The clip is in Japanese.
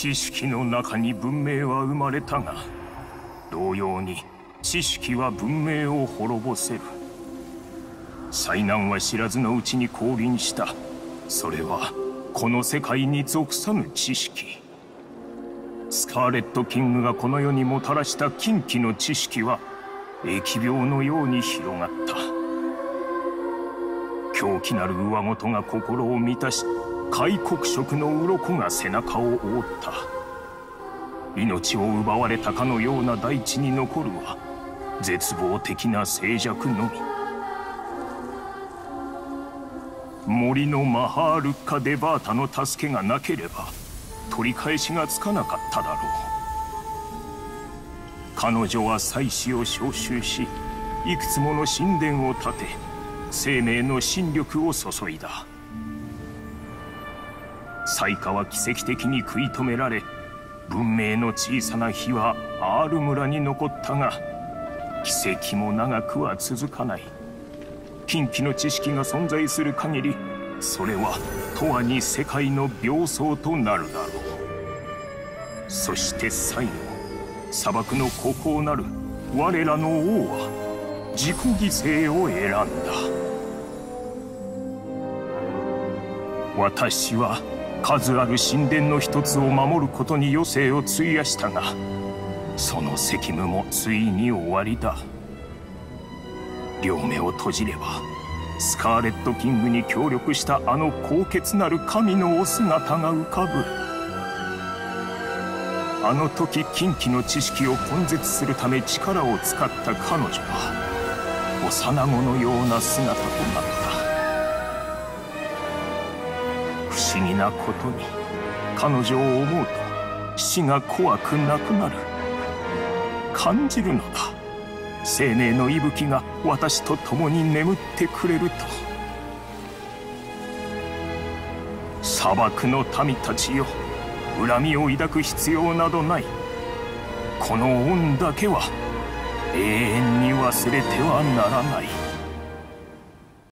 知識の中に文明は生まれたが同様に知識は文明を滅ぼせる。災難は知らずのうちに降臨した。それはこの世界に属さぬ知識。スカーレット・キングがこの世にもたらした禁忌の知識は疫病のように広がった。狂気なる上ごとが心を満たし開国色の鱗が背中を覆った。命を奪われたかのような大地に残るは絶望的な静寂のみ。森のマハールッカ・デバータの助けがなければ取り返しがつかなかっただろう。彼女は祭司を召集しいくつもの神殿を建て生命の新力を注いだ。彩花は奇跡的に食い止められ文明の小さな火はアール村に残ったが奇跡も長くは続かない。近畿の知識が存在する限りそれは永遠に世界の病巣となるだろう。そして最後砂漠の孤高なる我らの王は自己犠牲を選んだ。私は数ある神殿の一つを守ることに余生を費やしたがその責務もついに終わりだ。両目を閉じればスカーレット・キングに協力したあの高潔なる神のお姿が浮かぶ。あの時近畿の知識を根絶するため力を使った彼女は幼子のような姿となった。不思議なことに彼女を思うと死が怖くなくなる。感じるのだ。生命の息吹が私と共に眠ってくれると。砂漠の民たちよ恨みを抱く必要などない。この恩だけは永遠に忘れてはならない。